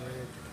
Right.